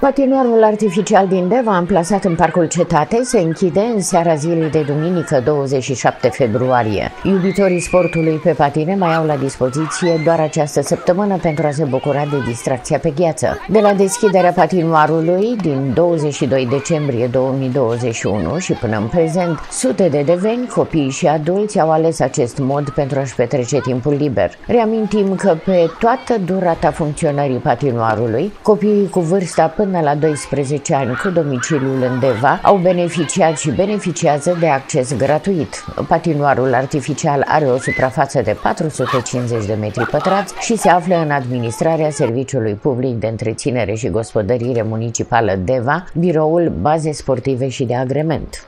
Patinoarul artificial din Deva, amplasat în Parcul Cetate, se închide în seara zilei de duminică 27 februarie. Iubitorii sportului pe patine mai au la dispoziție doar această săptămână pentru a se bucura de distracția pe gheață. De la deschiderea patinoarului din 22 decembrie 2021 și până în prezent, sute de deveni, copii și adulți au ales acest mod pentru a-și petrece timpul liber. Reamintim că pe toată durata funcționării patinoarului, copiii cu vârsta până până la 12 ani cu domiciliul în Deva au beneficiat și beneficiază de acces gratuit. Patinoarul artificial are o suprafață de 450 de metri pătrați și se află în administrarea Serviciului Public de Întreținere și Gospodărire Municipală Deva, biroul baze sportive și de agrement.